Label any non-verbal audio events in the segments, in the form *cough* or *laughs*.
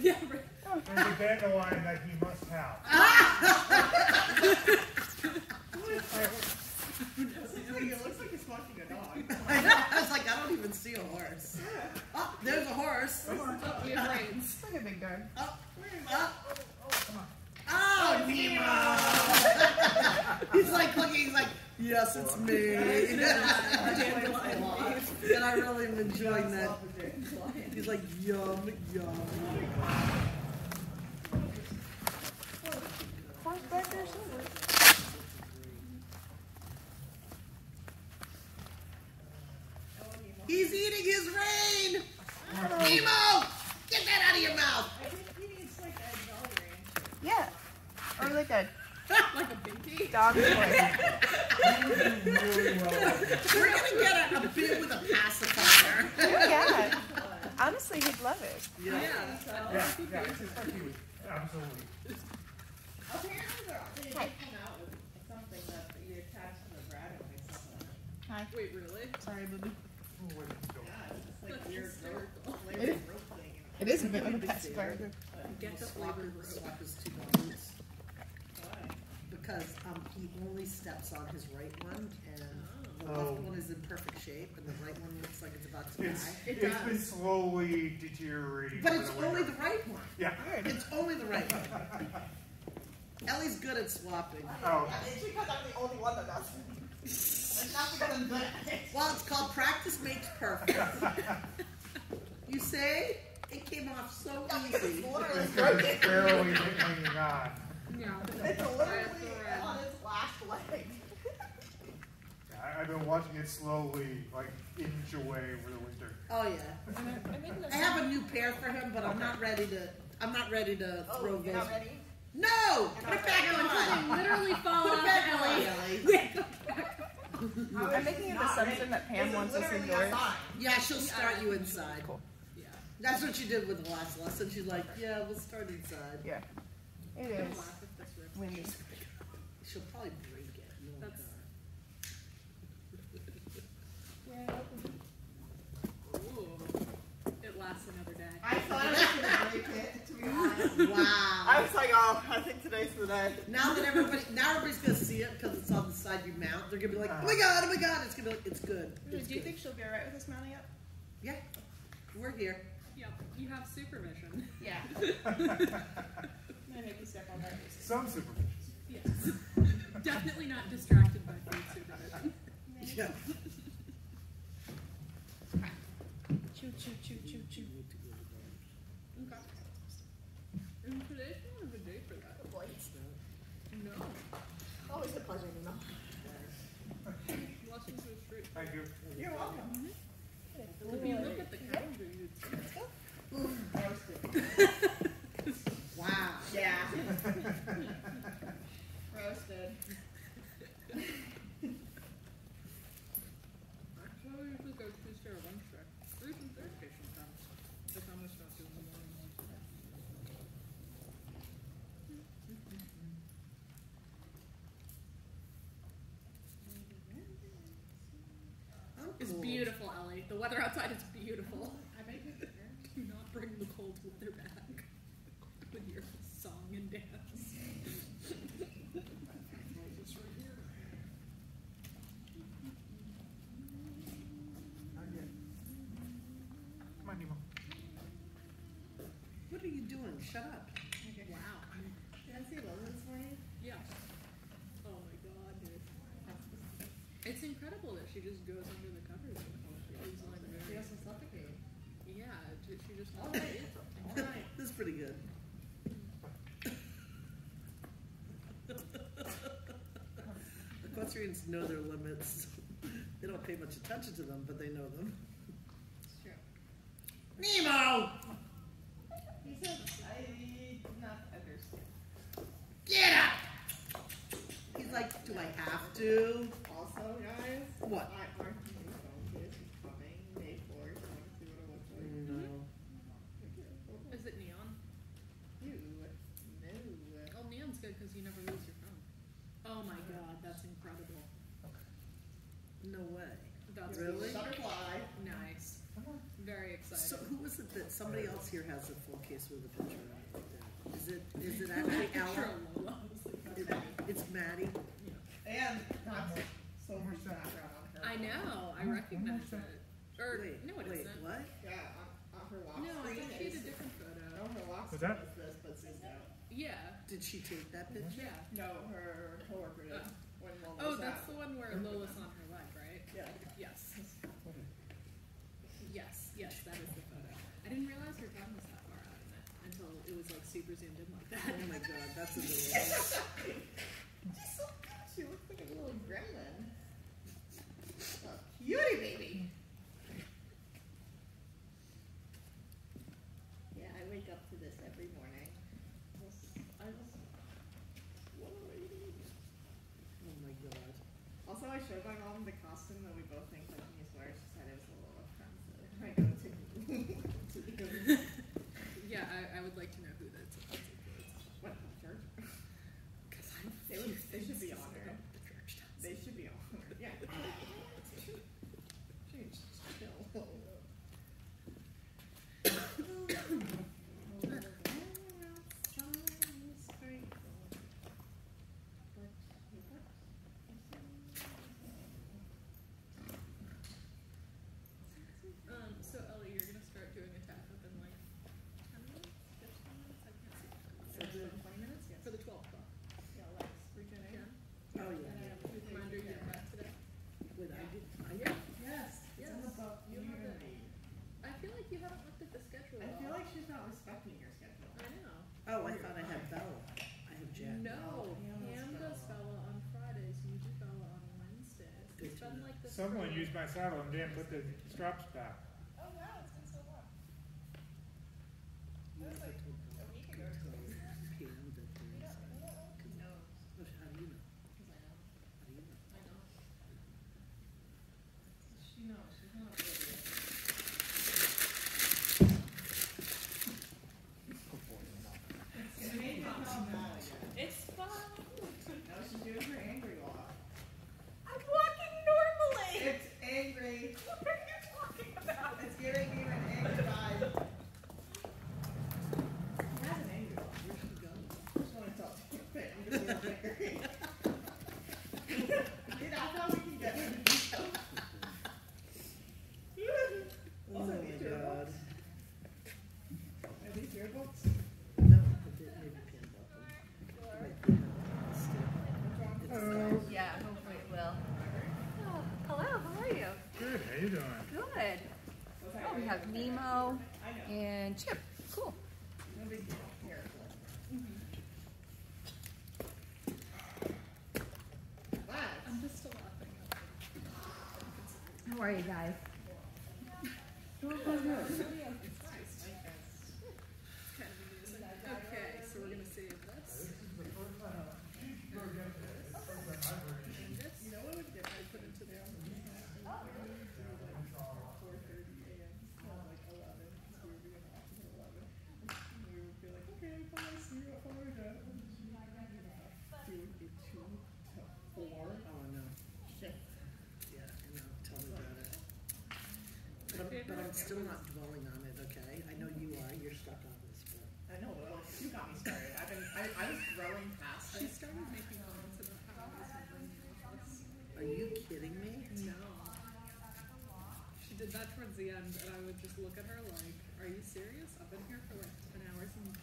Yeah, right. There's a dandelion that he must have. Ah! *laughs* It looks like he's walking a dog. I know. I was like, I don't even see a horse. Oh, there's a horse. Oh, we have reins. Look at big dog. Oh, oh. Oh, oh, oh, oh, Nemo! *laughs* he's like looking, he's like, yes, it's me. *laughs* and I really am enjoying that. He's like, yum, yum. Horse back there somewhere. He's eating his rain! Nemo! Get that out of your mouth! Yeah. Or like a *laughs* Like a binky. dog toy. Really well. We're gonna get a, a bit with a pacifier. yeah. *laughs* Honestly, he'd love it. Yeah. Yeah. Yeah, yeah, it's just like. Absolutely. Apparently, they're, they did come out with something that you attach to the rat and makes something. Hi. Wait, really? Sorry, baby. Ooh, where did it go? Yeah, it's just like That's weird rope, flavor rope thing. It is a bit of a pacifier. Get the Swap flavored his, rope. swap his two buttons. Why? Because um, he only steps on his right one, and the Oh. left one is in perfect shape, and the right one looks like it's about to It's, die. It it's been does. slowly deteriorating. But over it's the only winter. the right one. Yeah. It's only the right one. Ellie's good at swapping. Oh, It's because I'm the only one that does it. It's not because I'm good at it. Well, it's called practice makes perfect. *laughs* you say? It came off so easy. It's literally it's broken. just barely hanging on. Yeah. It's I literally have on its last leg. I, I've been watching it slowly, like, inch away over the winter. Oh yeah. I'm making I have a new pair for him, but I'm not ready to. I'm not ready to Oh, throw you're those. not ready? No! Put it back I on. literally *laughs* fall Put it off back on, Ellie. Ellie. *laughs* *laughs* I'm making an assumption that Pam It's wants us indoors. Yeah, she'll start you inside. Cool. Yeah. That's what she did with the last lesson. She's like, yeah, we'll start inside. Yeah. It I'm gonna is laugh if this She'll probably break it. You won't That's- Ooh. It lasts another day. I thought I was gonna break it, to be honest. *laughs* know. I was like, oh, I think today's the day. Now that everybody, now everybody's gonna see it because it's on the side you mount. They're gonna be like, uh-huh. oh my god, oh my god. It's gonna be like, it's good. It's Do you good. think she'll be alright with us mounting up? Yeah, we're here. Yep. You have supervision. Yeah. I'm *laughs* gonna make you step on that. Some supervision. Yes. Definitely not distracted by food supervision. Yeah. Choo choo choo choo choo. Okay. And today's not a good day for that. No. Always a pleasure to know. Lessons are straight. Thank you. You're welcome. If you look at the calendar, you'd see it. Wow. Yeah. Roasted. Actually, I usually go Tuesday or Wednesday. Or even Thursday sometimes. If I'm just not doing the morning one. I'm It's cool. beautiful, Ellie. The weather outside is beautiful. I make it Do not bring the cold weather back with your song and dance. Come on, Nemo. What are you doing? Shut up. Wow. Did I see Lola this morning? Yeah. Oh my god, dude. It's incredible that she just goes under the covers. She's like She very, has to suffocate. Yeah, she just All right. All right. this is pretty good. Equestrians know their limits. They don't pay much attention to them, but they know them. It's true. Nemo! He says, I did not understand. Get up! He's like, do I have to? Also, guys, What? I aren't new phone case is coming May 4th. Want to see what it looks like? No. Is it neon? Ew. No. Oh, neon's good because you never lose your phone. Oh my god, that's incredible. No way. That's Really? Butterfly. nice. Very excited. So who was it that somebody else here has a full case with a picture of it like that. Is it, is it *laughs* actually Picture Ella? Lola. I was like, It, it's Maddie? And that's Sophie's background on her. I know, I recognize it. Or, Wait, no it wait, isn't. what? Yeah, on, on her lock No, I screen thought she had a different photo. No, her lock Was screen that- is this, but zoomed out. Yeah, Did she take that picture? yeah. No, her coworker did. Oh. When Lola Oh, that's out. the one where Lola's on her leg, right? Yeah. Yes. Yes, yes, that is the photo. I didn't realize her gun was that far out in it until it was like super zoomed in like that. Oh my god, that's adorable. *laughs* She's so cute. She looks like a little gremlin. A cutie baby. Yeah, I wake up to this every morning. Just- I just, what a lady. Oh my god. Also, I showed my mom the costume that we both think that he's wearing. She said it was a little offensive. I go to, to the Yeah, I, I would like to know who that's offensive towards. what church? Because I'm They would- they should be honored. The church does. They should be honored. Yeah. Jeez, chill. Um, so Ellie, you're gonna start doing a tack up in like ten minutes, fifteen minutes. I can't see. For the twenty minutes, yes. For the twelve o'clock. Yeah, Lex, regenerate. Yeah. Oh And yeah. I have a reminder you're back today. Wait, I did, I, Yes, it's in the Yes, book. you have it. Unity. I feel like you haven't looked at the schedule. I at feel all. like she's not respecting your schedule. I know. oh, I thought I had Bella. I have Jack. No, Pam does Pam does Bella. Bella on Fridays. You do Bella on Wednesdays. Good It's to been know. like this. Someone used my saddle and didn't put the straps back. Oh wow, it's been so long. You That was have like to a week go ago. tell Pam that there's, No. Well, how do you know? Because I know. How do you know? I know. She knows. She's not really. It's made not come out yet. It's fun. No, she's doing her angry walk. I'm walking normally. It's angry. What are you talking about? It's giving me an angry vibe. She has an angry walk. Where'd she go? I just want to talk to you. Okay, I'm just gonna make her. See, that's how we can get her to do stuff. Oh Also, my these are god. books. Are these your books? No, I didn't maybe Pam bought them. Might be her still. What's wrong? It's a- Yeah, hopefully it will. Oh, hello, how are you? Good, how you doing? Good. What's that? Oh, we have Nemo I know. And Chip. Cool. No big deal. Here. Lads. Mm-hmm. I'm just still laughing. How are you guys? It's kind of amusing. Okay, so we're gonna save this. And this. You know what would get I put into there. four thirty AM till like eleven, so we were being off until eleven. And we would be like, okay, bye, see you at Florida. And she would do a two to four Oh no. shift. Yeah, I know. Tell me about it. But I'm, but I'm still not dwelling on it, okay? I know you are. You're stuck on this, but I know, well, you got me started. I've been, I, I was throwing past She it. started making comments about how I was in the office. are you kidding me? No. She did that towards the end, and I would just look at her like, "Are you serious? I've been here for like ten hours and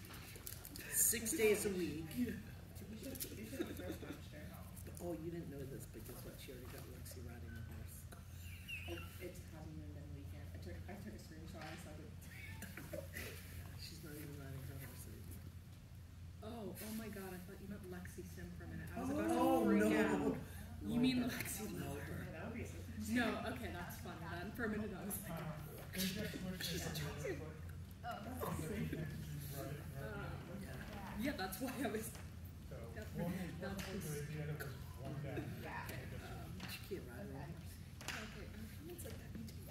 Six days a week. You should, you should have thrown punched her. Oh, you didn't know this because what? She already got Lexi riding a horse. It, it hasn't even been a weekend. I took, I took a screenshot, I saw it. She's not even riding her horse anymore. oh, oh my god! I thought you meant Lexi Sim for a minute. I was Oh, about to freak no. out. You mean Lexi No. Lover? Yeah, that would be a surprise. No, okay, that's funny then. For a minute, I was like, she's uh, yeah, that's why I was. That, that was um, She can't ride her horse. okay. Comments like that need to be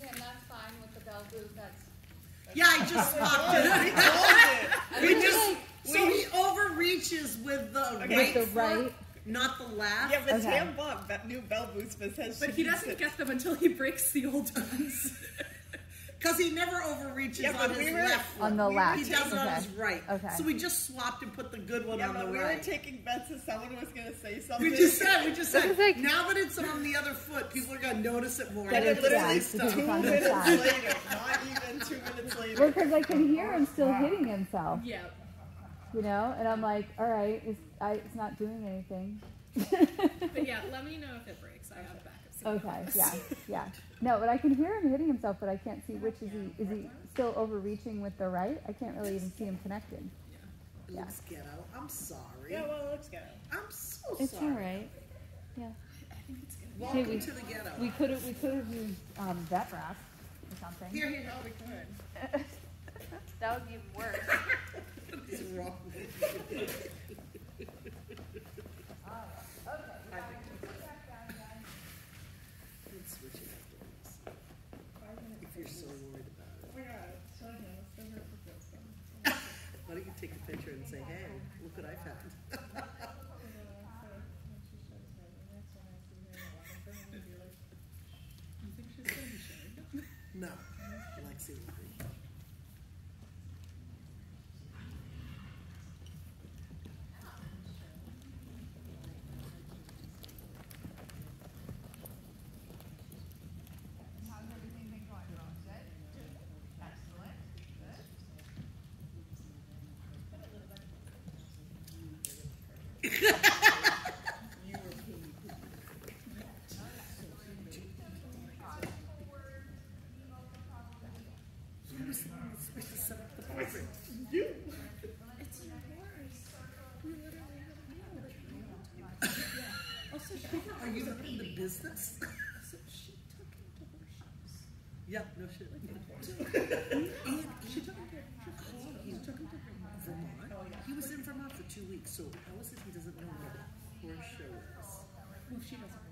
Yeah, and that's fine with the bell group. That's Yeah, I just *laughs* swapped it. We *laughs* just so he overreaches with the right the foot. right. not the left. Yeah, but Okay. Tam bought that new bell boots, but says But he doesn't it. get them until he breaks the old ones. *laughs* Because he never overreaches Yeah, on but his we were- left foot. On the He left, does it on his right. Okay. So we just swapped and put the good one Yeah, on but the we right. were taking bets that someone was going to say something. we just said, we just said, like- now that it's on the other foot, people are going to notice it more. That They're is- yeah, say because stuff. it's on two minutes later, not even two minutes later. Well, because I can hear him still hitting himself, yeah. you know, and I'm like, all right, it's, I, it's not doing anything. But yeah, let me know if it breaks. I have backup. Okay, yeah, *laughs* yeah. No, but I can hear him hitting himself, but I can't see which is he. Is he still overreaching with the right? I can't really even see him connected. It looks ghetto. I'm sorry. Yeah, well, it looks good. I'm so It's sorry. all right. Yeah. Welcome Hey, we- to the ghetto. We could have we could have used um, vet wrap or something. Here, here. Oh, we could. that would be even worse. *laughs* What is wrong with *laughs* you? Let's switch it up to this. If you're so worried about it. Oh my god, Sonia, let's go here for this one. Why don't you take a picture and say, hey, look what I found? You think she's going to be showing? No. Lexi would be. You was the one that's supposed to set up the boyfriend. You. Also, she, Are you in the business? *laughs* so she took him to workshops. Yeah, no shit. And *laughs* she took him to she took him to oh, Vermont. Oh, Vermont. He was in Vermont for two weeks, so how is it he doesn't know what a horse show is? Well, she doesn't.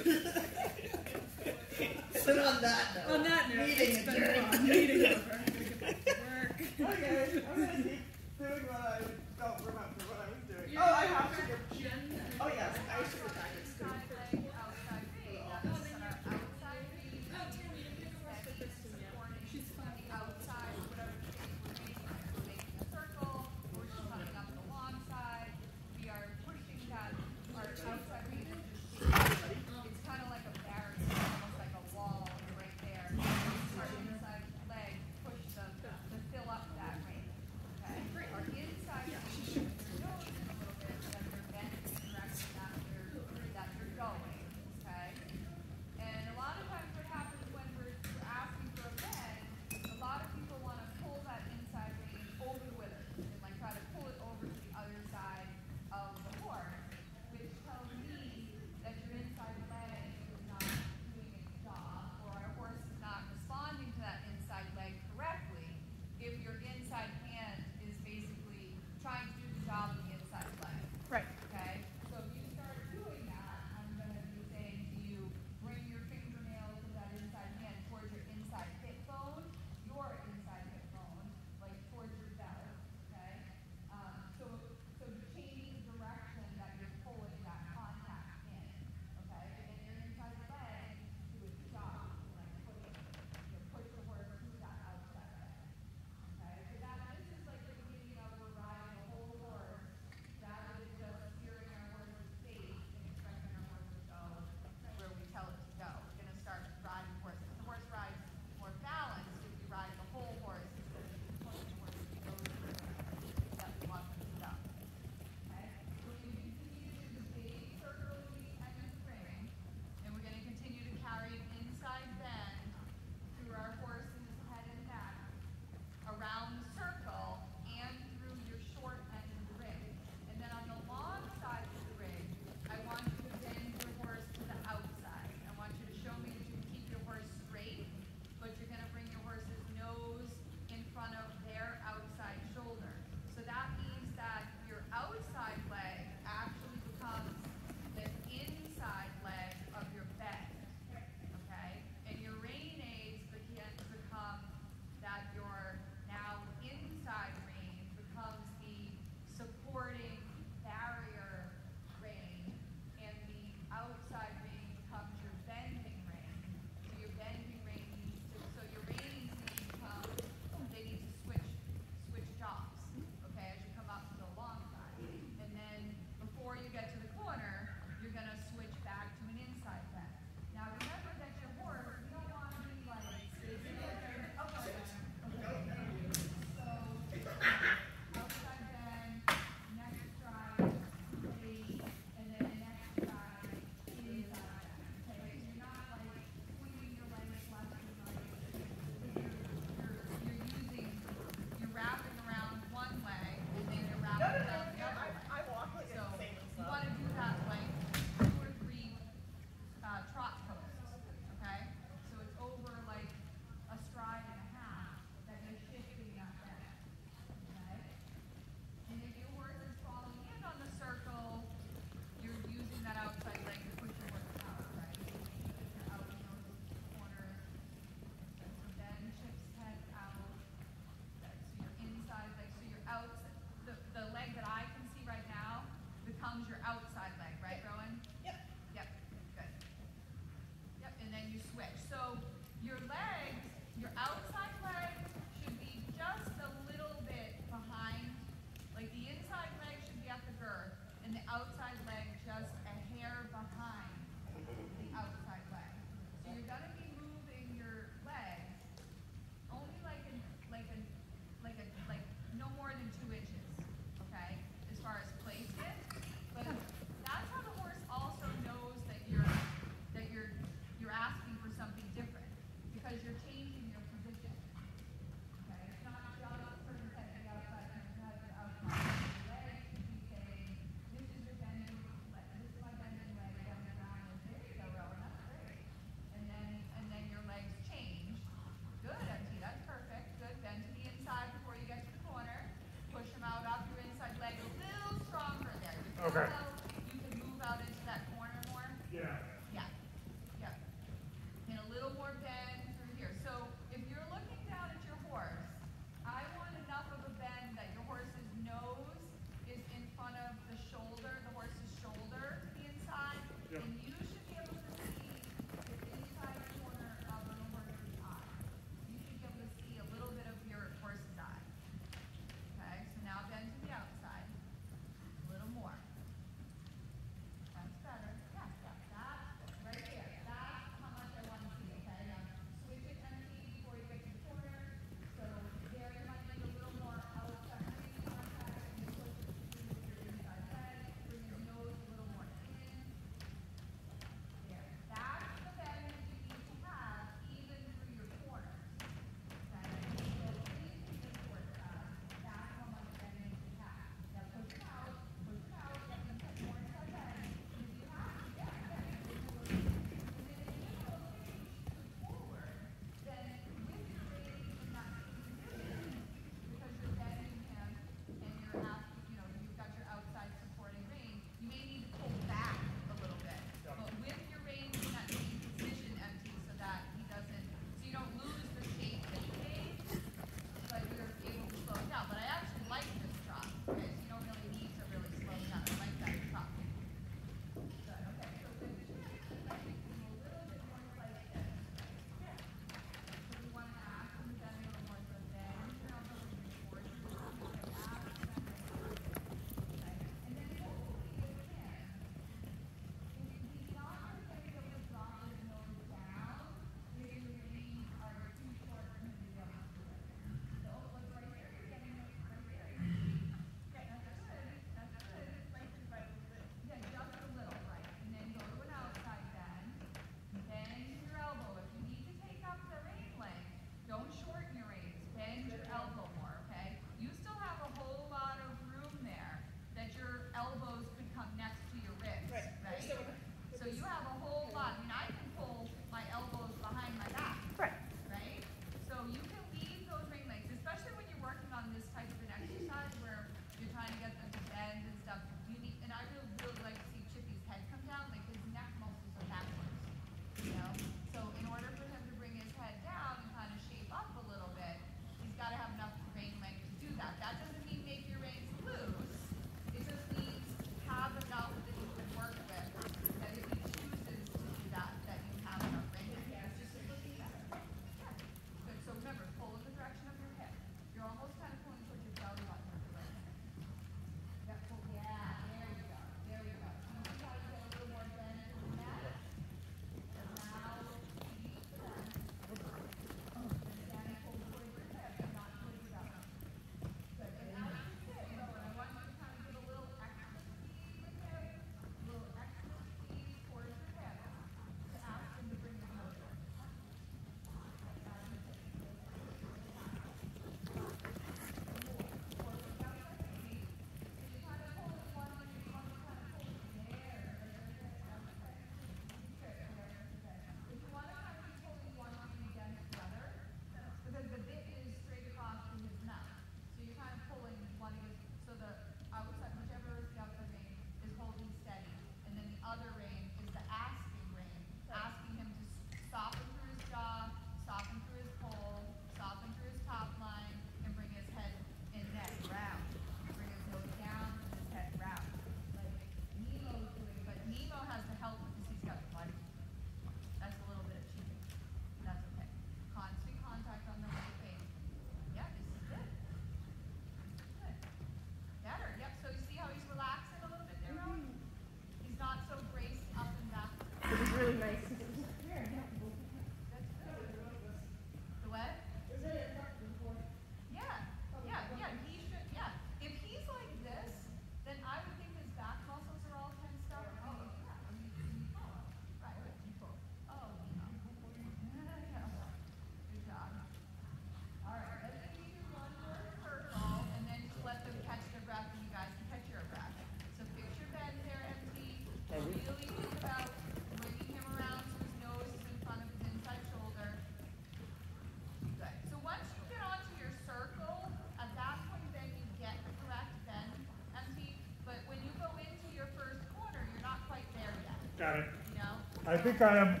Got it. No. I think I am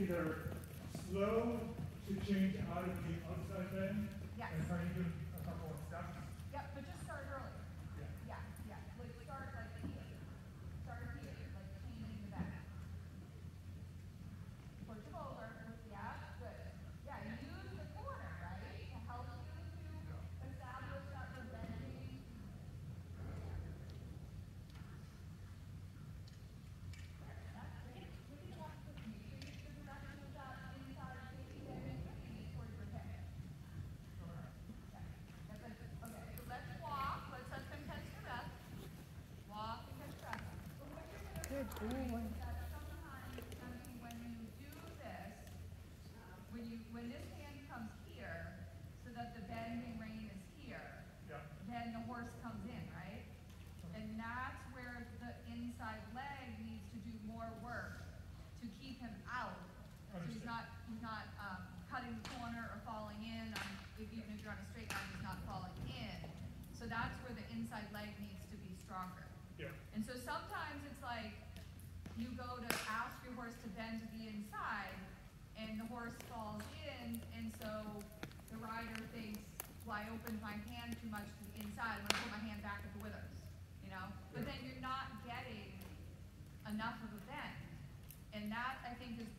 either slow to change out of the outside bend. yes. and When you this, when this hand comes here, so that the bending rein is here, then the horse comes in, right? And that's where the inside leg needs to do more work to keep him out, so he's not he's not cutting the corner or falling in. Even if you're on a straight line, he's not falling in. So that's where the inside leg needs to be stronger. Yeah. And so sometimes it's like you go to ask your horse to bend to the inside, and the horse falls in, and so the rider thinks, well, I opened my hand too much to the inside I'm gonna put my hand back at the withers, you know? But then you're not getting enough of a bend. And that, I think, is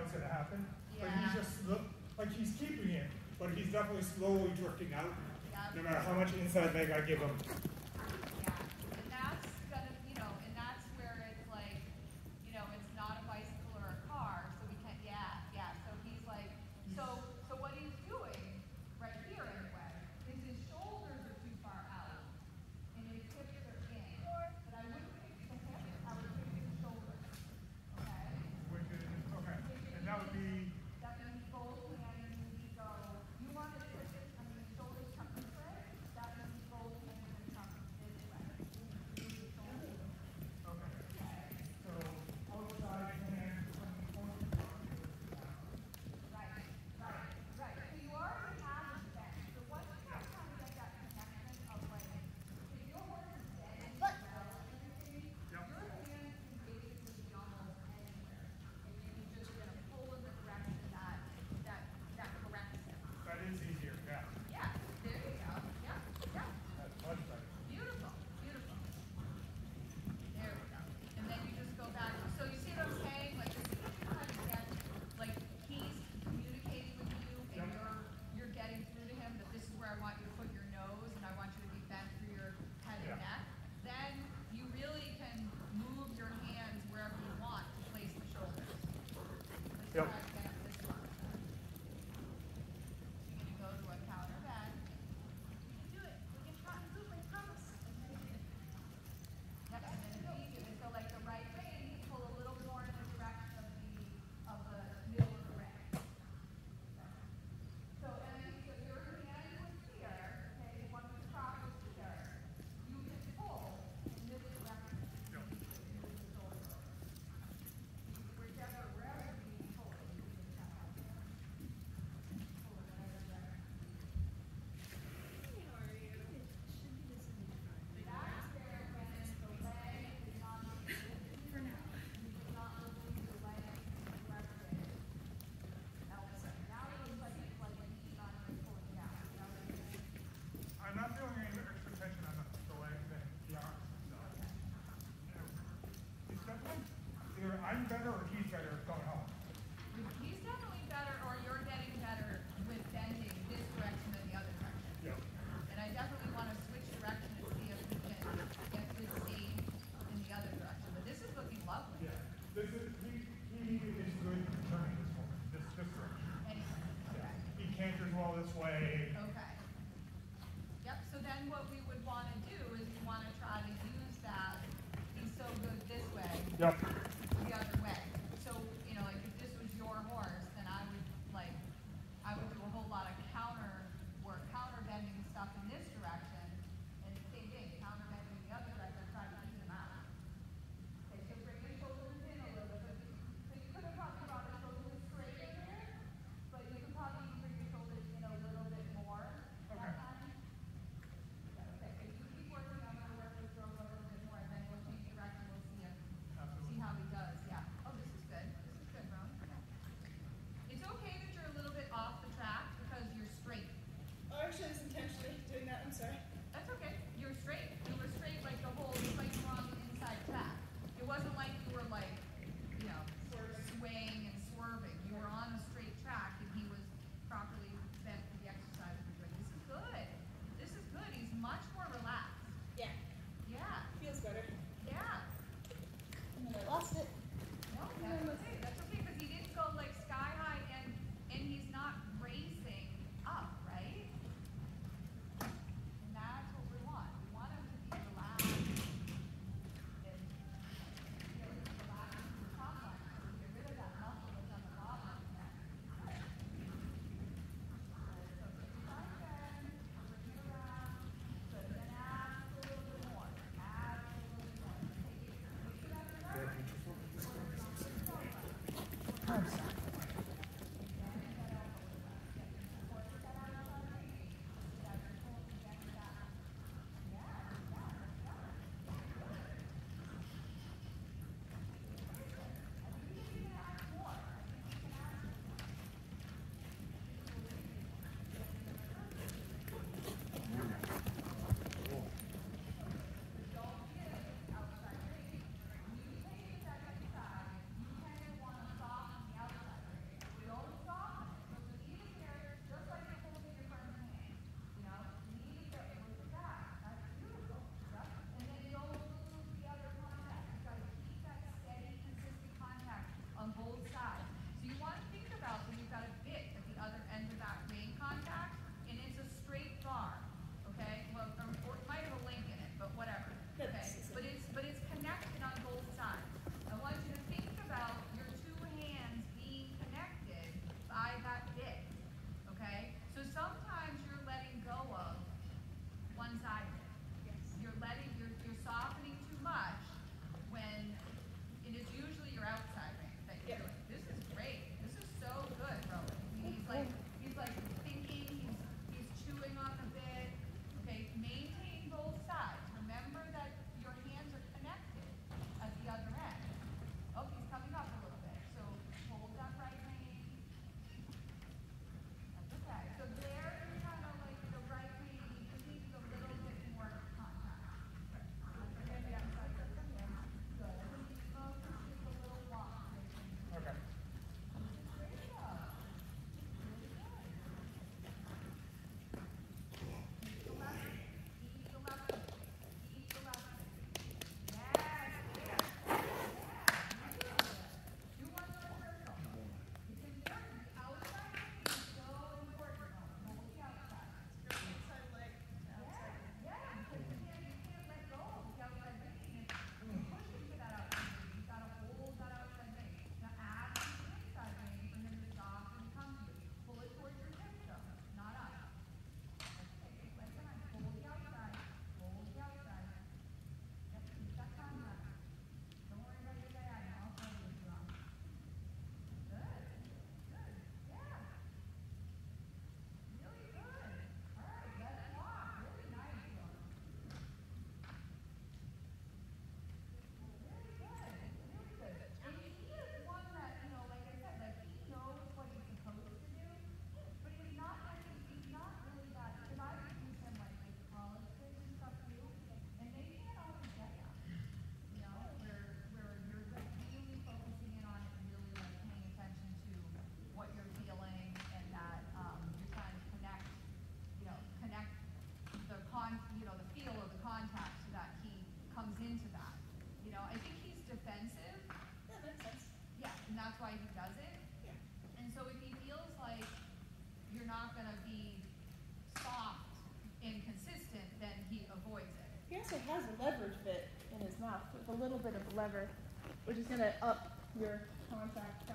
how going to happen. Yeah. But he's just look like he's keeping it, but he's definitely slowly drifting out. Yep. No matter how much inside leg I give him, better or do you actually has a leverage bit in his mouth with a little bit of lever, which is going to up your contact.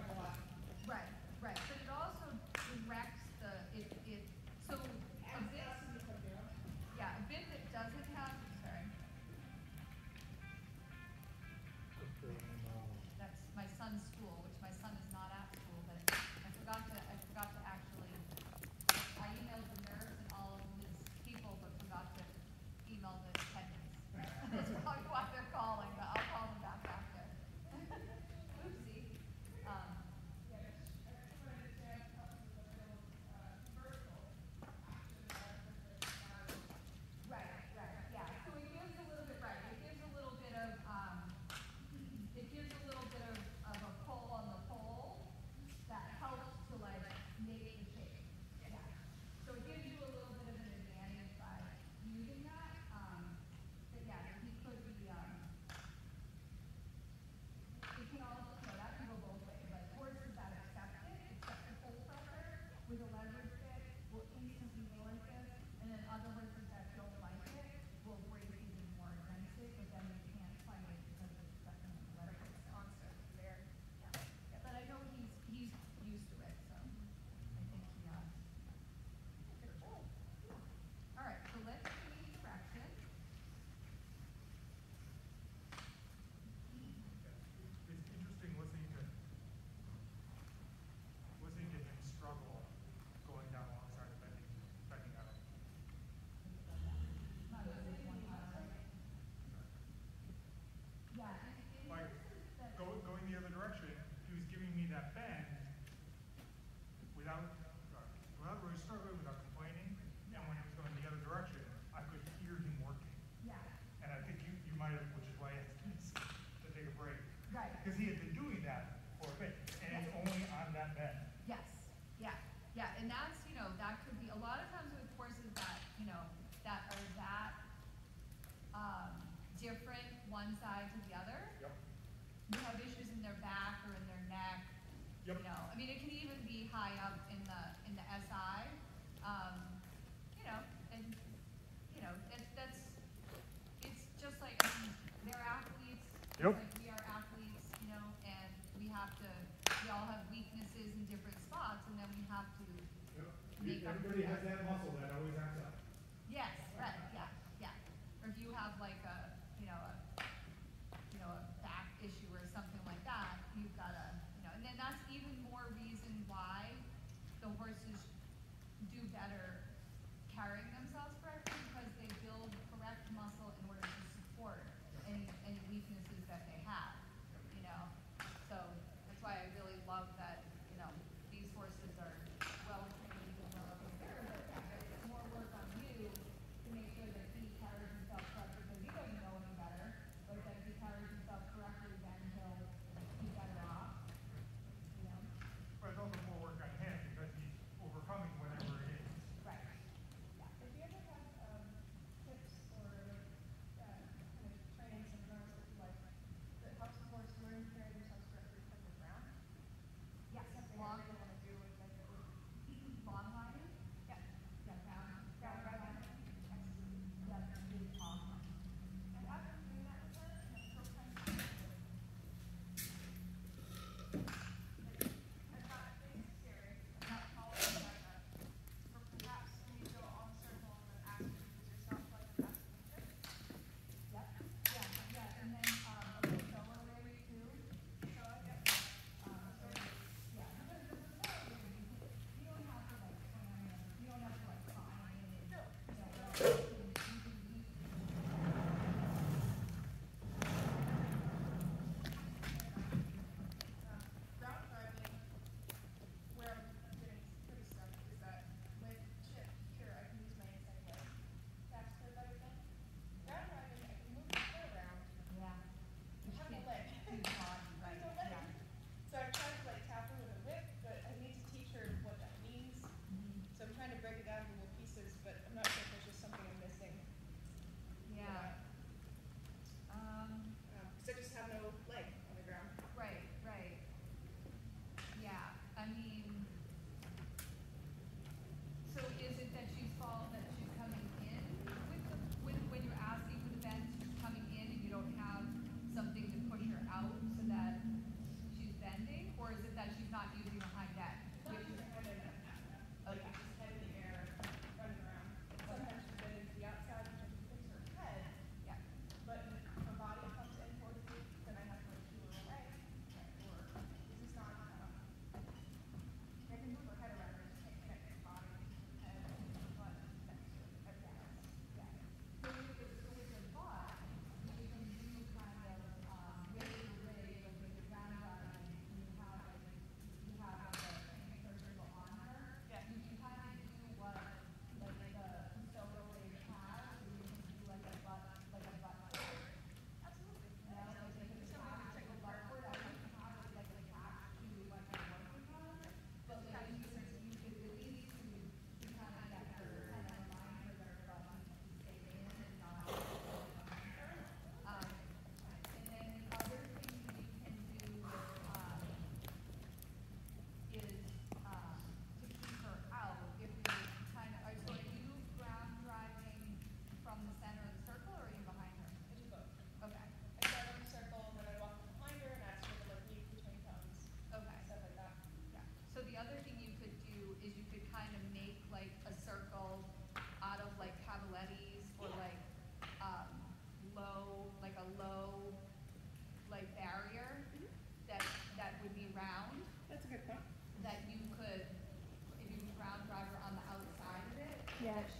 Yeah.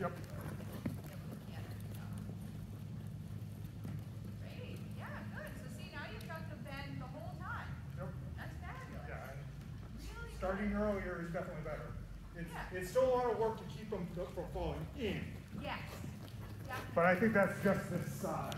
Yep. Starting earlier is definitely better. It's, yeah. it's still a lot of work to keep them from falling in. Yes. But I think that's just the side.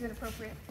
Seems inappropriate.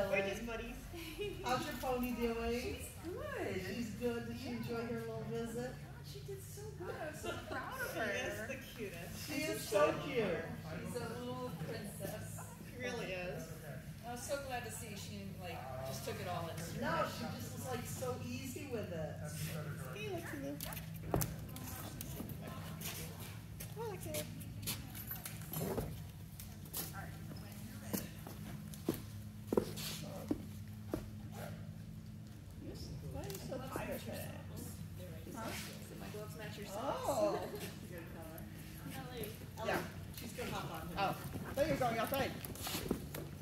Just chilling. We're just buddies. *laughs* How's your pony doing? She's good. She's good. Did she enjoy her little visit? Oh she did so good. I'm so *laughs* proud of her. She is the cutest. She is so cute. She's a little princess. She really is. I was so glad to see she like just took it all in. No, she just was like so easy with it. Hey, Lexi Lou. Hi, Lexi Lou. Why are you so tired today? My gloves match your Oh. Yeah, she's gonna hop on him. Oh. There you're going outside.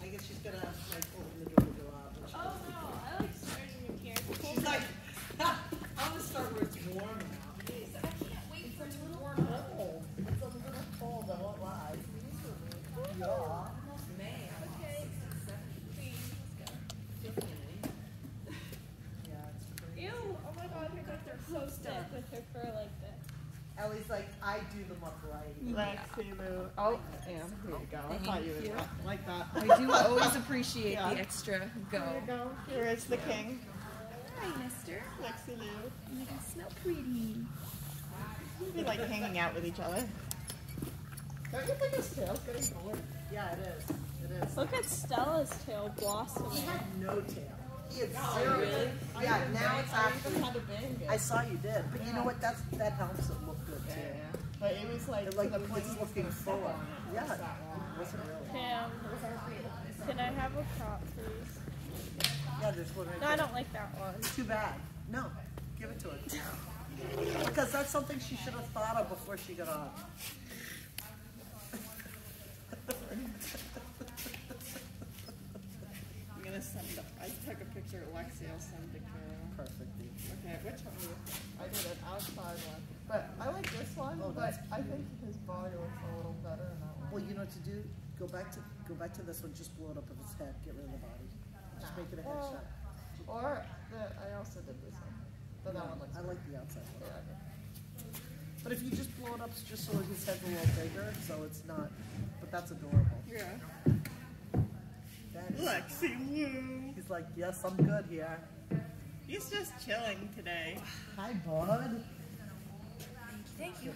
I guess she's gonna like open the door to go out. when she Oh goes to no, bed. I like starting in here. She's like, I'm gonna start where it's warm now. I can't wait for it to warm Cold. It's a little cold, I won't lie. Yeah. Yeah, it's crazy. Ew, oh my god, her got their so stiff with her fur like this. Ellie's like, I do them upright. Lexi Lou. Oh, yeah. Here you go. I thought you would like that. I do always appreciate Yeah. the extra go. Here you go. Here is the king. Hi, mister. Lexi Lou. You oh smell pretty. We like hanging out with each other. Don't you think his tail's getting bored? Yeah, it is. It is. Look at Stella's tail blossoming. He blossoming. had no tail. He had zero. Yeah, now it's I actually. even had to bang it. I saw you did, but you know what? That's that helps it look good too. yeah. But it was like, It like the point it's looking gonna forward. on it. Yeah, long. it wasn't really. Pam, can I have a crop, please? Yeah, there's one right No, I don't like that one. It's too bad. No, give it to her. Because that's something she should have thought of before she got on. I'm gonna send it. I took a picture of Lexi. I'll send it to her. Perfect. Okay, which one? I did an outside one, but I like this one. Oh, but I think his body looks a little better in that one. Well, you know what to do? Go back to go back to this one. Just blow it up of its head. Get rid of the body. Just make it a headshot. Or the, I also did this one, but that one looks. I like the outside one. Yeah. But if you just blow it up just so his head's a little bigger, so it's not. But that's adorable. Yeah. That is, Lexi Lou. he's like, yes, I'm good here. He's just chilling today. Hi, bud. Thank you.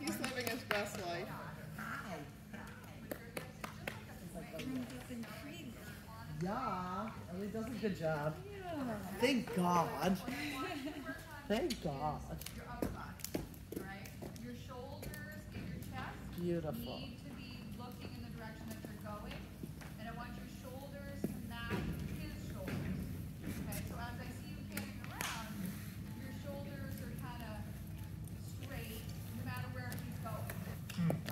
He's living his best life. Yeah, Ellie does a good job. Thank God. Thank God. your upper body, right? Your shoulders and your chest Beautiful. need to be looking in the direction that you're going, and I want your shoulders to match his shoulders. Okay, so as I see you carrying around, your shoulders are kind of straight, no matter where he's going.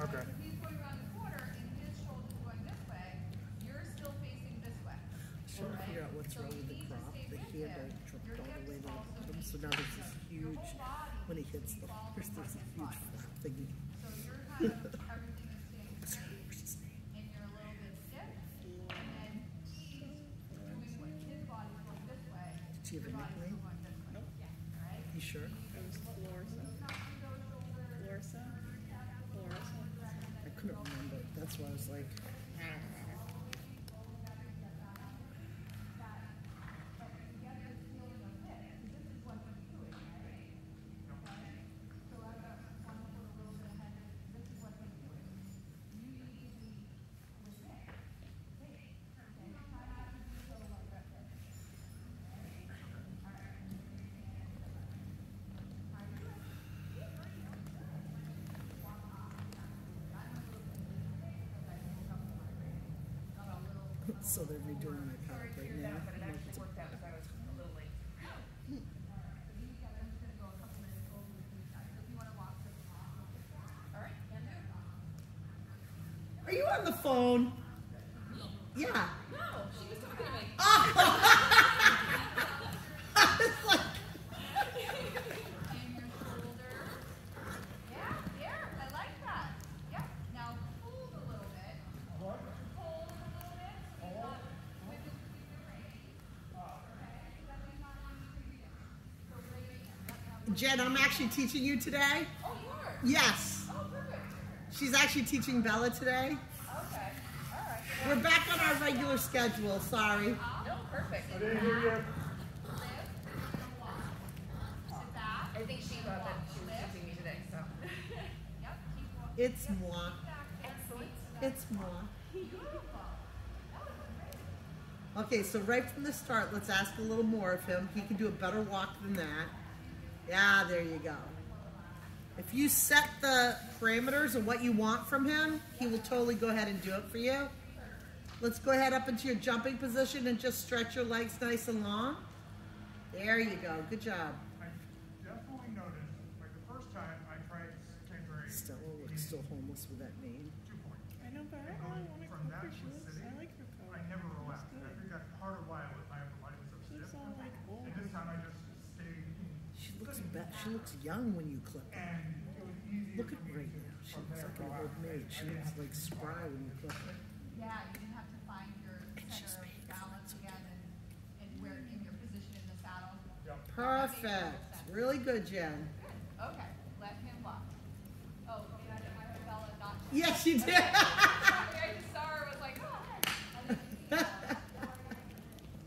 Okay. If he's going around the corner and his shoulder's going this way, you're still facing this way. Trying to figure out what's wrong with the crop. The handle dropped all the way to the bottom, so now there's this huge. When he hits the horse, there's a huge flat thing. So you're kind of, everything is staying straight, and you're a little bit stiff, and then he's doing what his body's going this way, Do you have your a body's nickname? going this way. Alright? You sure? It was Florissa. Florissa. Florissa. I couldn't remember. That's why I was like, so they're redoing my paddock right now. I'm like, it's a- Are you on the phone? Yeah. No, she was talking to me. I was like, And your shoulder. Yeah, there, I like that. Yep, now fold a little bit. What? Fold a little bit. So you got with the, with the raise. Okay, that way not on previous. So raise, yep, now Jen, I'm actually teaching you today. Oh, you are? Yes. Oh, perfect. She's actually teaching Bella today. Okay, all right. We're back on our regular schedule. Sorry. No, perfect. I didn't hear you. Lift, and walk. Sit. I think she thought that she was teaching me today, so. *laughs* Yep. It's moi. Excellent. It's moi. Beautiful. Okay, so right from the start, let's ask a little more of him. He can do a better walk than that. Yeah, there you go. If you set the parameters of what you want from him, he will totally go ahead and do it for you. Let's go ahead up into your jumping position and just stretch your legs nice and long. There you go. Good job. I definitely noticed, like the first time I tried Tanqueray Stella looks oh, still homeless with that name. two point. I know, but I And don't really want to from cook that her. to She looks, sitting, I like her color. I never She's relaxed. I good. think that's part of why I was, my upper body was so She's stiff. all like old. And this time I just stayed She looks she looks young when you clip her. and it was easy. Look at her right now. She looks like an old maid. She looks like spry when you clip her. Yeah, you didn't have to find your she's center paying of for balance again and, and where in your position in the saddle. Perfect. Really good, Jen. Okay, let him walk. Oh, maybe I didn't have Bella not. Yes, you did. *laughs* Sorry, I just saw her, was like, oh, hey. I didn't see that.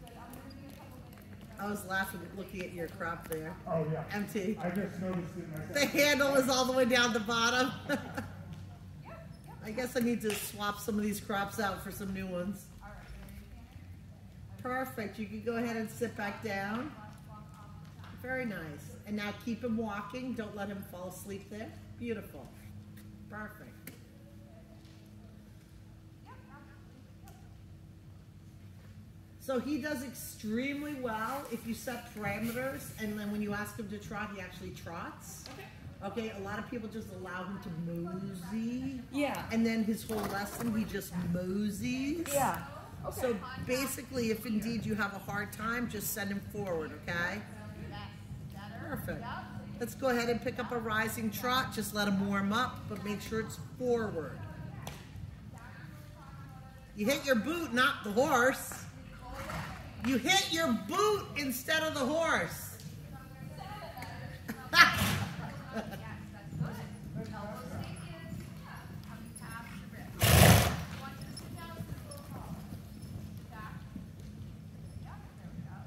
Good, I'm gonna give you a couple minutes. I was laughing at looking at your crop there. Oh, yeah. Empty. I just noticed it myself. The handle is all the way down the bottom. *laughs* I guess I need to swap some of these crops out for some new ones. All right, there you stand. Perfect. You can go ahead and sit back down. Very nice. And now keep him walking. Don't let him fall asleep there. Beautiful. Perfect. So he does extremely well if you set parameters, and then when you ask him to trot, he actually trots. Okay, Okay, a lot of people just allow him to mosey. Yeah. And then his whole lesson, he just moseys. Yeah. So basically, if indeed you have a hard time, just send him forward, okay? Perfect. Let's go ahead and pick up a rising trot. Just let him warm up, but make sure it's forward. You hit your boot, not the horse. You hit your boot instead of the horse. *laughs* Yes, that's good. Elbows stay in. Coming past the rib. I want you to sit down with a little tall. Back. Yep, there we go.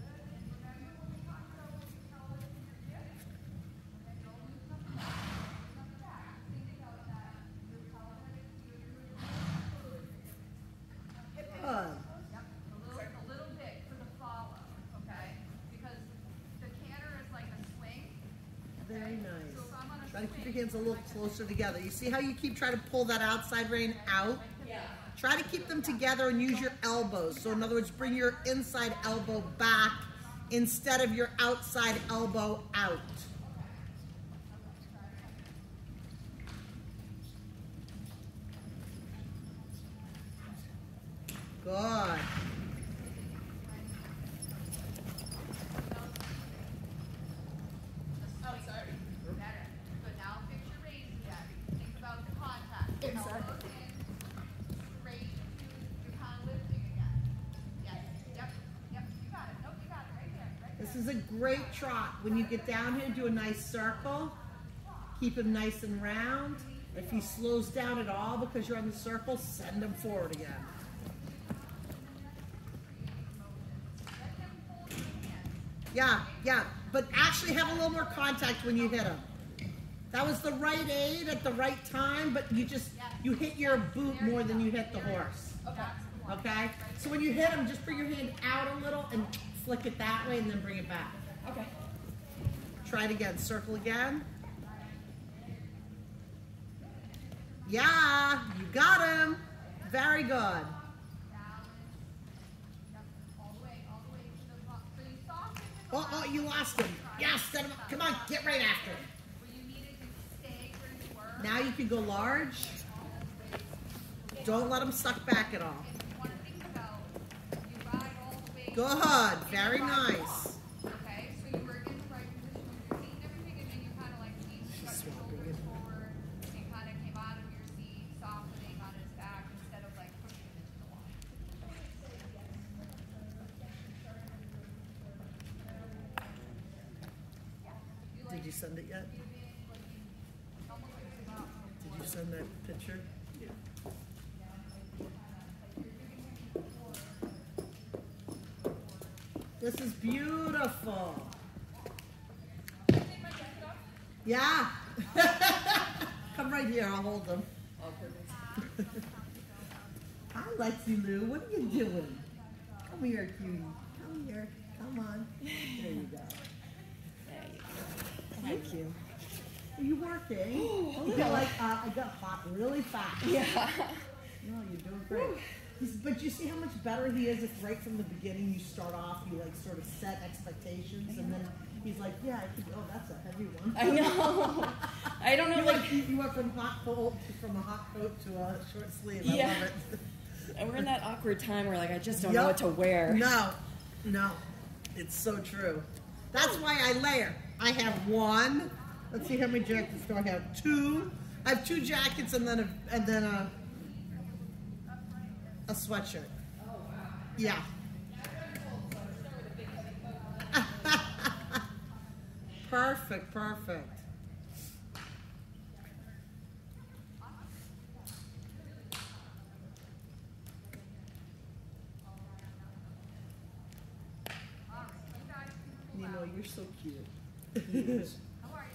Good. And remember when we talked about what you tell us in your hip? And don't loosen up the back. Loosen up the back. Think about that. Your pelvis, your, your, your hip Good. Yep, a little, a little big for the follow, okay? Because the canter is like a swing. Very So nice. if I'm on a Try to keep your swing, hands a little closer together. You see how you keep trying to pull that outside rein out? Yeah. Try to keep them together and use your elbows. So in other words, bring your inside elbow back instead of your outside elbow out. Good. Oh, sorry. Better. Good, now fix your raise again. Think about the contact. Elbows in, straight to, you're kind of lifting again. Yes, yep, yep, you got it. Nope, you got it, right there, right there. This is a great trot. When you get down here, do a nice circle. Keep him nice and round. If he slows down at all because you're on the circle, send him forward again. Yeah, yeah, but actually have a little more contact when you hit him. That was the right aid at the right time, but you just, you hit your boot more than you hit the horse. Okay? So when you hit him, just bring your hand out a little and flick it that way and then bring it back. Okay. Try it again. Circle again. Yeah, you got him. Very good. Oh, oh, you lost him. Yes, set him up. Come on, get right after him. Now you can go large. Don't let him suck back at all. If very want to think about, you ride all the way. Good, in very the right nice. spot, Okay, so you were in the right position with your seat and everything, and then you kind of like leaned, got your Swapping shoulders it. forward, and kind of came out of your seat, softening on his back instead of like pushing him into the wall. Did you send it yet? Almost like it's about. Did you send that picture? This is beautiful. Yeah. Come right here, I'll hold them. *laughs* Hi, Lexi Lou. What are you doing? Come here, cutie. Come here. Come on. There you go. Thank you. Are you working? *gasps* Oh, got like uh, I got hot really fast. Yeah. *laughs* No, you're doing great. But you see how much better he is if right from the beginning you start off, you like sort of set expectations, and then he's like, yeah, I think, oh, that's a heavy one. I know. *laughs* I don't know, You, like, like, you, you went from hot coat from a hot coat to a short sleeve. I Yeah. love it. and we're in that awkward time where like I just don't Yup. know what to wear. No, no, it's so true. That's why I layer. I have one. Let's see how many jackets do I have? Two. I have two jackets and then a and then a a sweatshirt. Yeah. *laughs* perfect, perfect. Nemo, you're so cute. How are? *laughs*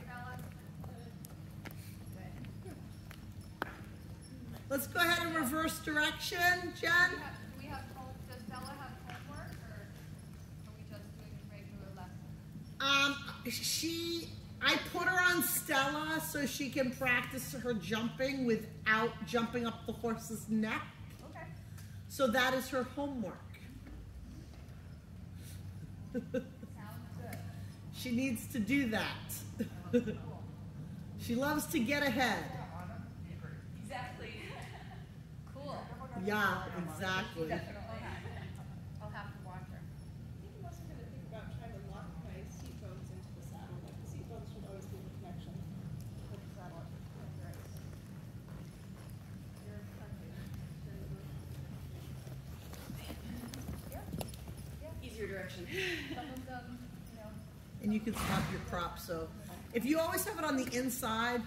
Let's go ahead and reverse direction, Jen. Do we have, do we have, home- does Bella have homework, or are we just doing regular lessons? Um, she, I put her on Stella so she can practice her jumping without jumping up the horse's neck. Okay. So that is her homework. Sounds good. She needs to do that. she loves to get ahead. Exactly. *laughs* Cool. Yeah, exactly. I'll have to watch her. I think I'm also gonna think about trying to lock my seat bones into the saddle, like the seat bones should always be the connection with the saddle. Right. You're Easier direction. Some of them, you know, and you can stop your crop. So if you always have it on the inside,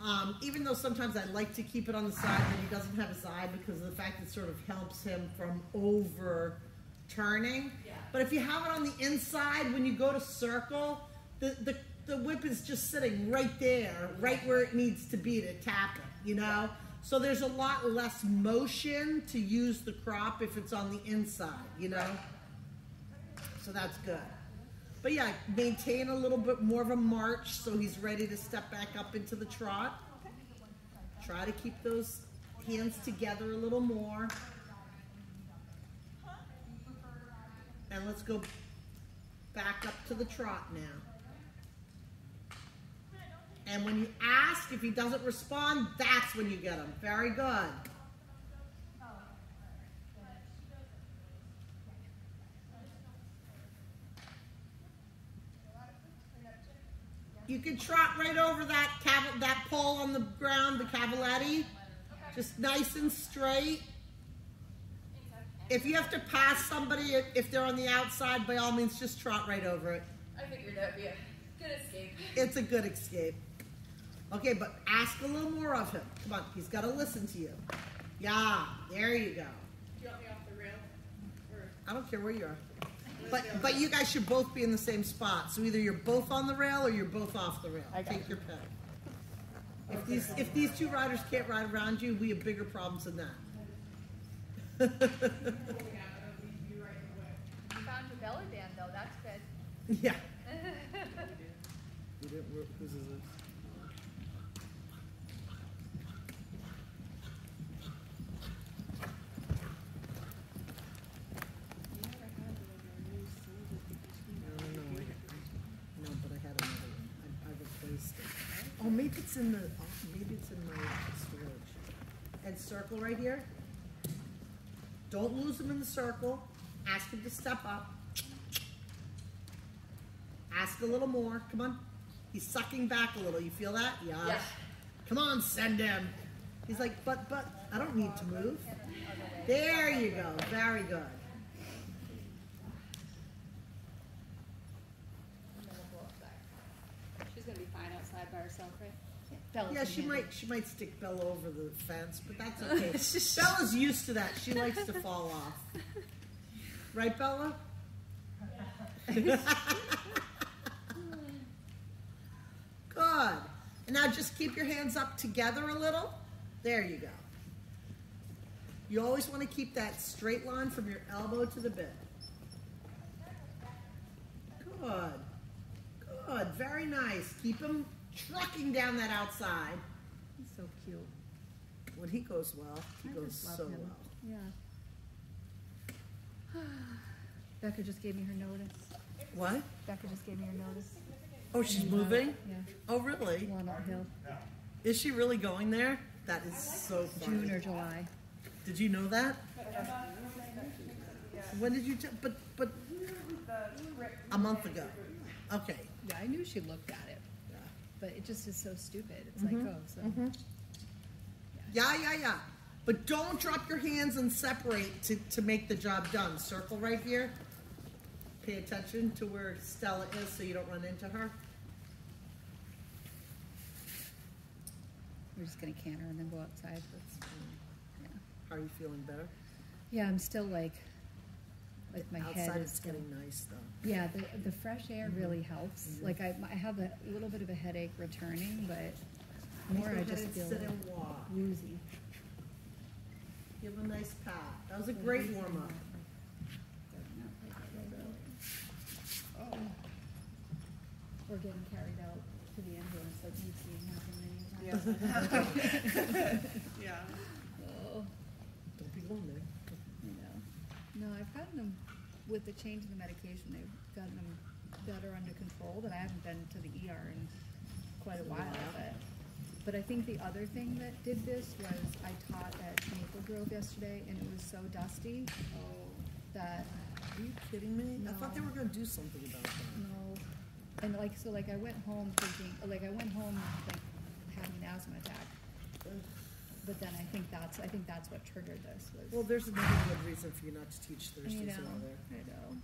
um, even though sometimes I like to keep it on the side when he doesn't have his eye because of the fact it sort of helps him from over turning. But if you have it on the inside, when you go to circle, the, the, the whip is just sitting right there, right where it needs to be to tap it, you know? So there's a lot less motion to use the crop if it's on the inside, you know? So that's good. But yeah, maintain a little bit more of a march so he's ready to step back up into the trot. Try to keep those hands together a little more. And let's go back up to the trot now. And when you ask, if he doesn't respond, that's when you get him. Very good. You can trot right over that cav- that pole on the ground, the cavaletti. Just nice and straight. If you have to pass somebody, if- they're on the outside, by all means, just trot right over it. I figured that'd be a good escape. It's a good escape. Okay, but ask a little more of him. Come on, he's got to listen to you. Yeah, there you go. Do you want me off the rail? Or I don't care where you are. But but you guys should both be in the same spot. So either you're both on the rail or you're both off the rail. I got Take your pick. If these if these two riders can't ride around you, we have bigger problems than that. *laughs* holding out, I don't need you right in the way. you found your belly band though, that's good. *laughs* yeah. You didn't, whose is this? No, no, no, I, I- no, but I had another one. I, I replaced it. Oh, maybe it's in the, oh, maybe it's in my storage. and circle right here. Don't lose him in the circle. Ask him to step up. Ask a little more. Come on. He's sucking back a little. You feel that? Yes. Yeah. Come on, send him. He's like, but, but, I don't need to move. There you go. Very good. She's gonna be fine outside by herself, right? Bella's Yeah, she might she might stick Bella over the fence, but that's *laughs* okay. Bella's used to that. She likes to fall off. Right, Bella? *laughs* Good. And now just keep your hands up together a little. There you go. You always want to keep that straight line from your elbow to the bit. Good. Good. Very nice. Keep him trucking down that outside. He's so cute. When he goes well, he I goes so him. well. Yeah. *sighs* Becca just gave me her notice. What? Becca just gave me her notice. Oh, she's moving? Yeah. Oh, really? Walnut Hill. Is she really going there? That is so funny. June or July. Did you know that? When did you? T- but but a month ago. Okay. Yeah, I knew she looked at it, Yeah. But it just is so stupid. It's Mm-hmm. like, oh, so. Yeah, yeah, yeah. But don't drop your hands and separate to, to make the job done. Circle right here. Pay attention to where Stella is so you don't run into her. We're just gonna canter and then go outside. Yeah. How are you feeling better? Yeah, I'm still like, like my head Outside is it's getting nice though. Yeah, the the fresh air mm-hmm. really helps. Mm-hmm. Like I, I have a little bit of a headache returning, but more I just feel sit and walk. woozy. Give a nice pat. That was a great warm up. Or getting carried out to the ambulance like you've seen happen many times. Yeah. Oh, Don't be there. I know. No, I've gotten them with the change in the medication. They've gotten them better under control. But I haven't been to the ER in quite a while. But but I think the other thing that did this was I taught at Maple Grove yesterday, and it was so dusty that Are you kidding me? I thought they were going to do something about that. no. And like so, like I went home thinking, like I went home like having an asthma attack. But then I think that's I think that's what triggered this was. Well, there's another good reason for you not to teach I Thursdays know, and other. I know.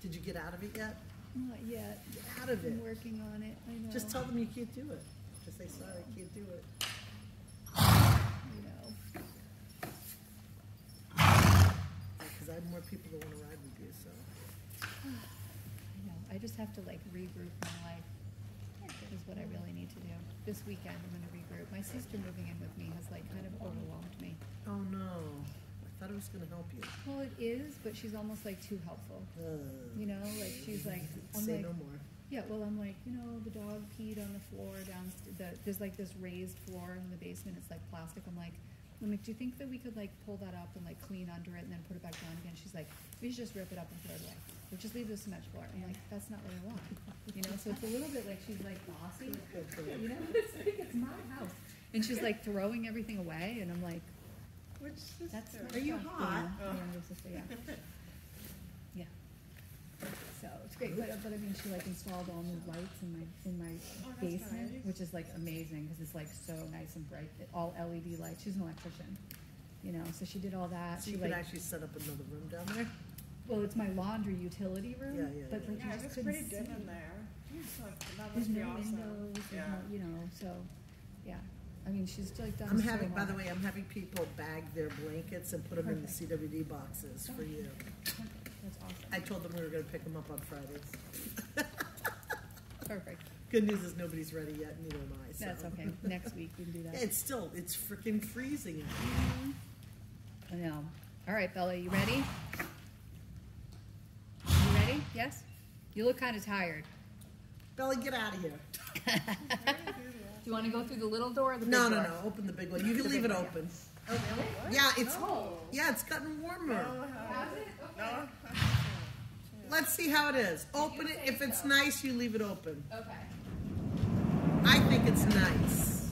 Did you get out of it yet? Not yet. Get out of it. I'm working on it. I know. Just tell them you can't do it. Just say sorry, I can't do it. I know. Because I have more people that want to ride with you. So *sighs* I know. I just have to like regroup my life. Is what I really need to do. This weekend I'm gonna regroup. My sister moving in with me has like kind of overwhelmed me. oh no, I thought it was going to help you. Well, it is, but she's almost like too helpful. Uh, You know, like she's like, I'm say like, no more. Yeah, well, I'm like, you know, the dog peed on the floor down. The, there's like this raised floor in the basement. It's like plastic. I'm like, I'm like, do you think that we could like pull that up and like clean under it and then put it back down again? She's like, we should just rip it up and throw it away. Or just leave the cement floor. I'm like, that's not what I want. You know, so it's a little bit like she's like bossy. You know, *laughs* it's like it's my house. And she's like throwing everything away, and I'm like, Which sister? that's Are you hot? my younger sister, yeah. Yeah. So it's great, but, but I mean, she like installed all new lights in my in my Oh, that's basement, nice. which is like amazing because it's like so nice and bright. It- All LED lights. She's an electrician, you know. So she did all that. So she you like, could actually set up another room down there. well, it's my laundry utility room. Yeah, yeah, But yeah. like you Yeah, just it's couldn't pretty see. dim in there. So that There's must be no awesome. windows. There's Yeah. no, you know. So, yeah. I mean, she's like done. I'm so having, by the much. way, I'm having people bag their blankets and put them in the CWD boxes for you. That's awesome. I told them we were going to pick them up on Fridays. *laughs* Perfect. Good news is nobody's ready yet, neither am I. So. That's okay. Next week we can do that. It's still, it's freaking freezing. I know. All right, Bella, you ready? You ready? Yes? You look kind of tired. Bella, get out of here. *laughs* Do you want to go through the little door or the big No, door? no, no. no. Open the big one. *laughs* You can leave big it one, open. Yeah, Really? Yeah, it's no. yeah, it's gotten warmer. No. Let's see how it is. Open it. If it's so. nice, you leave it open. Okay. I think it's nice.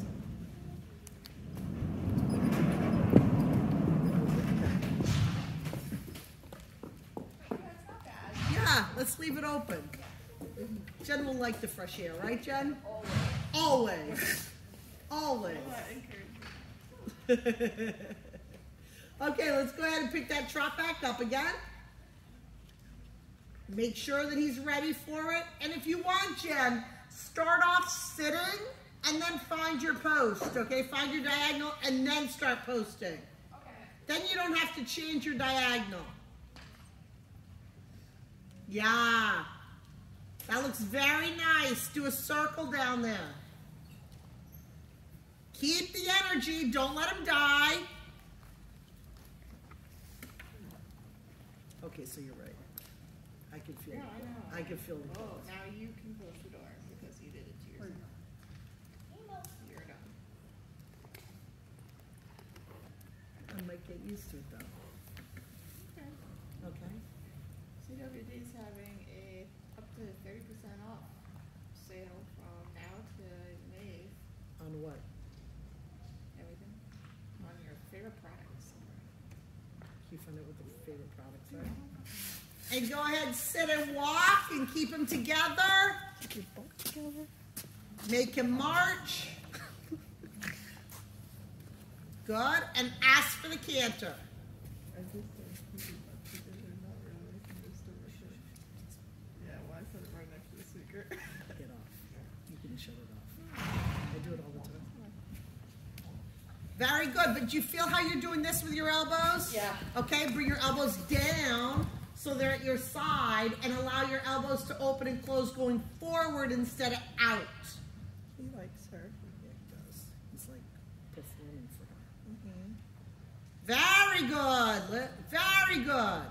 Yeah, let's leave it open. Jen will like the fresh air, right, Jen? Always. Always. Always. *laughs* okay, let's go ahead and pick that trot back up again. Make sure that he's ready for it. And if you want, Jen, start off sitting and then find your post, okay? Find your diagonal and then start posting. Okay. Then you don't have to change your diagonal. Yeah. That looks very nice. Do a circle down there. Keep the energy. Don't let him die. Okay, so you're right. I can feel Yeah, it. I know. I can feel it. Oh, now you can close the door because you did it to yourself. You're done. I might get used to it though. Okay. Okay. CWD is having a up to thirty percent off sale from now to May. On what? Everything on your favorite products. Can you find out what the favorite products are? And go ahead, sit and walk and keep them together. Make him march. Good. And ask for the canter. I just said people, but people are not really from this direction. Yeah, well, I said it right next to the speaker. Get off. *laughs* You can shut it off. I do it all the time. Very good. But do you feel how you're doing this with your elbows? Yeah. Okay, bring your elbows down so they're at your side and allow your elbows to open and close going forward instead of out. he likes her. Yeah, he does. He's like performing for her. Mm-hmm. Very good. Very good.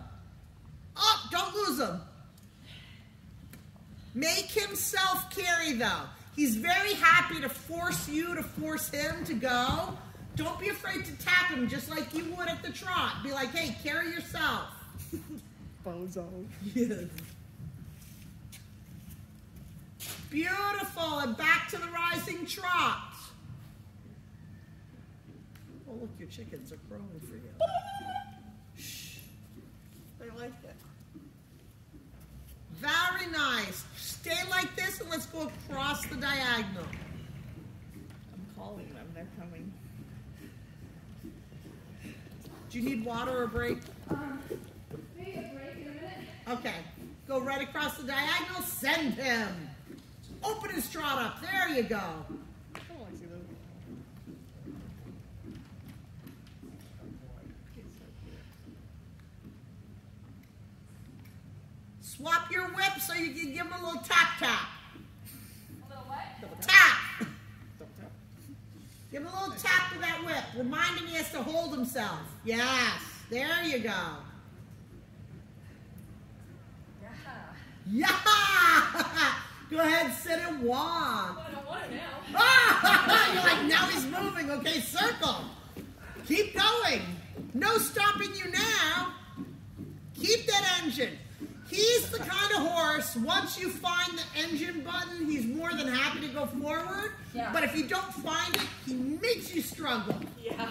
Oh, don't lose him. Make himself carry though. He's very happy to force you to force him to go. Don't be afraid to tap him just like you would at the trot. Be like, hey, carry yourself. Bozo. Yes. *laughs* Beautiful. And back to the rising trot. Oh, look, your chickens are crowing for you. Shh. They like it. Very nice. Stay like this and let's go across the diagonal. I'm calling them. They're coming. Do you need water or break? A break in a minute. Okay. Go right across the diagonal. Send him. Open his trot up. There you go. I don't like to see them. He's so cute. Swap your whip so you can give him a little tap tap. A little what? Tap. Give him a little tap with that whip. Remind him he has to hold himself. Yes. There you go. Yeah. *laughs* Go ahead, sit and walk. I don't want it now. Ah! *laughs* You're like, now he's moving. Okay, circle. Keep going. No stopping you now. Keep that engine. He's the kind of horse, once you find the engine button, he's more than happy to go forward. Yeah. But if you don't find it, he makes you struggle. Yeah.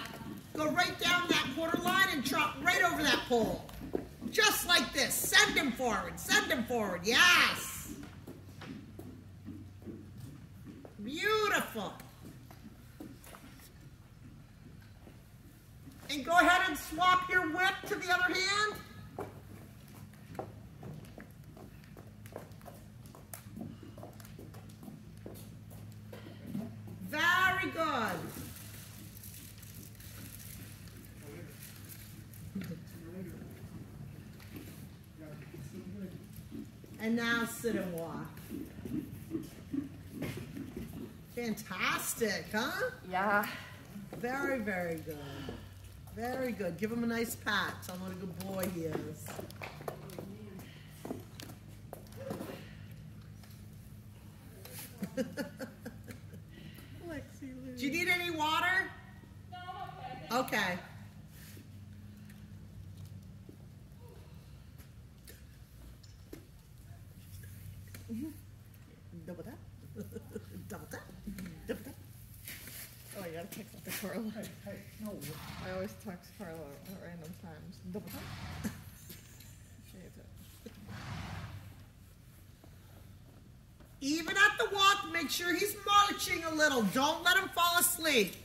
Go right down that quarter line and trot right over that pole. Just like this. Send him forward. Send him forward. Yes. Beautiful. And go ahead and swap your whip to the other hand. Very good. And now sit and walk. Fantastic, huh? Yeah. Very, very good. Very good. Give him a nice pat. Tell him what a good boy he is. *laughs* Lexi Do you need any water? No, I'm okay. Okay. Carla. Hey, hey, no. I always talk to Carlo at random times. The pump? *laughs* Even at the walk, make sure he's marching a little. Don't let him fall asleep.